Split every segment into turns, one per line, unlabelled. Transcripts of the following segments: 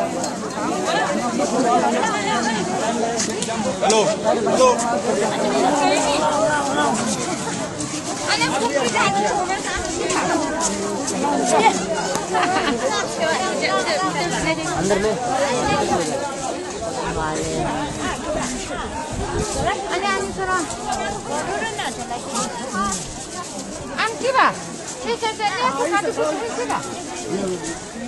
Hello. Hello. अंदर ले अरे आनी सुना आम की बात ठीक है चलिए आपको खाते पीछे पीछे का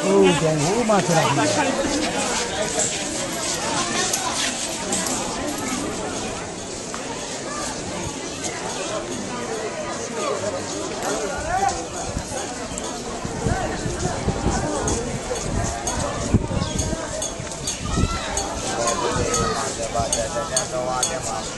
哦，见我妈去了。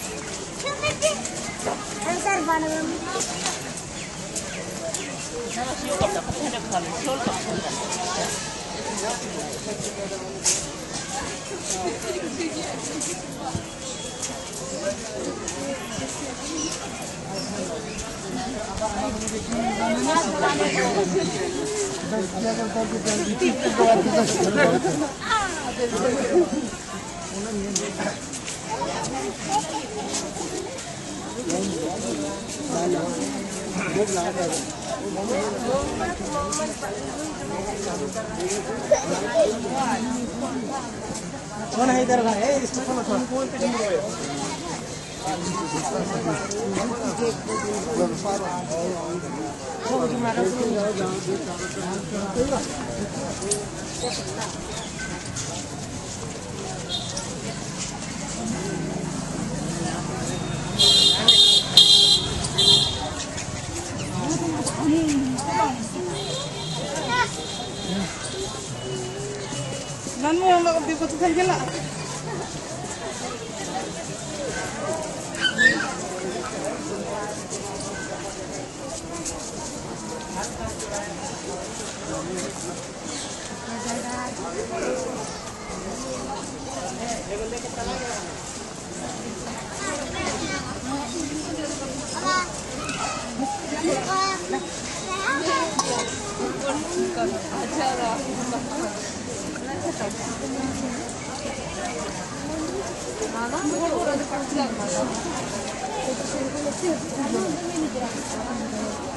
만원나가지옥없다파탄력가면시월값한다아 छोना इधर का है इसको छोना छोना कौन पे नहीं है Thank you. n a n mo lang ako bibot sa gila. Thank you. Thank you.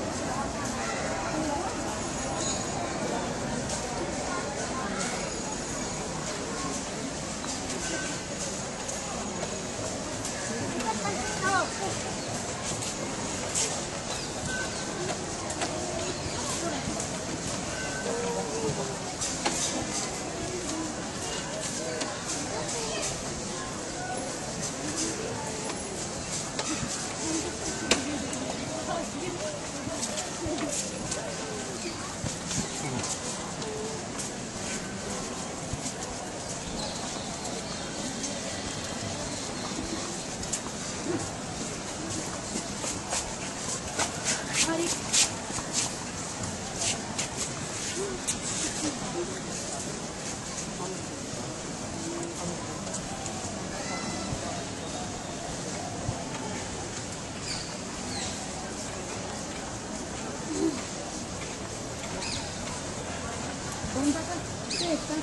那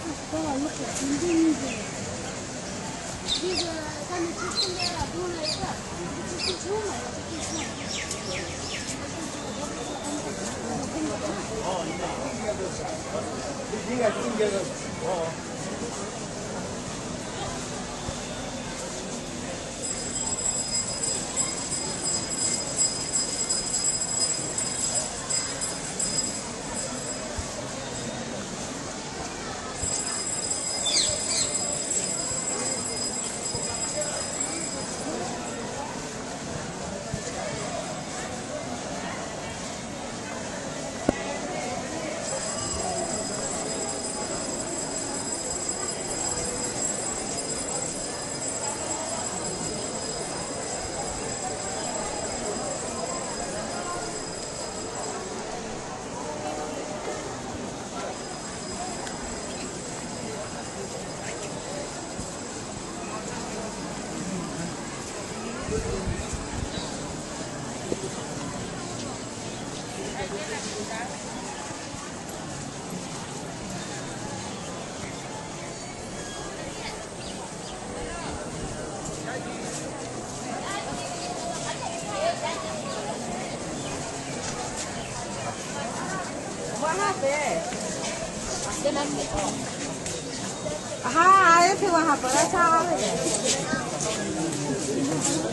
个他们去训练了，不能了，不出去出门了，就变成。 어, 어, 어, 어. 네가 튕겨서. 어. हाँ आए थे वहाँ पर अच्छा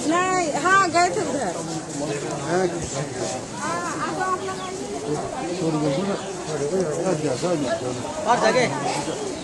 नहीं हाँ गए थे उधर हाँ, हर जगह